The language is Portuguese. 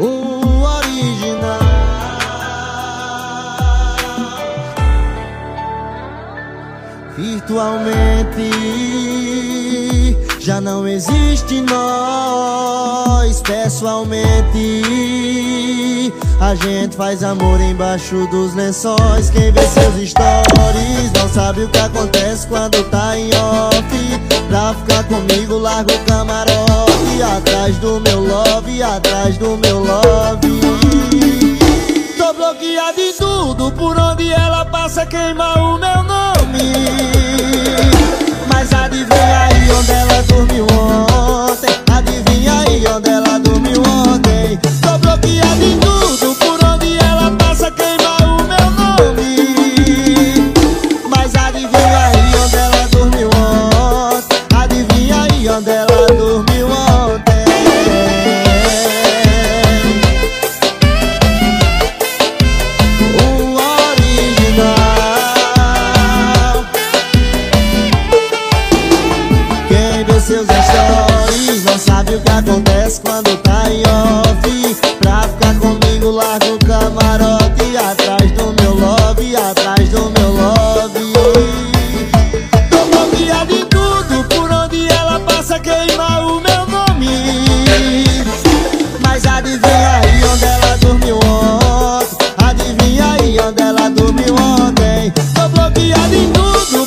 o original. Virtualmente já não existe nós, pessoalmente. A gente faz amor embaixo dos lençóis. Quem vê seus stories não sabe o que acontece quando tá em off. Pra ficar comigo, largo o camarote atrás do love, atrás do meu love. Tô bloqueado em tudo, por onde ela passa queima o meu nome. Mas adivinha aí onde ela dormiu ontem? Adivinha aí onde ela seus stories. Não sabe o que acontece quando tá em off. Pra ficar comigo lá no camarote. Atrás do meu love, atrás do meu love. Tô bloqueado de tudo, por onde ela passa queima o meu nome. Mas adivinha aí onde ela dormiu ontem? Adivinha aí onde ela dormiu ontem? Tô bloqueado em tudo,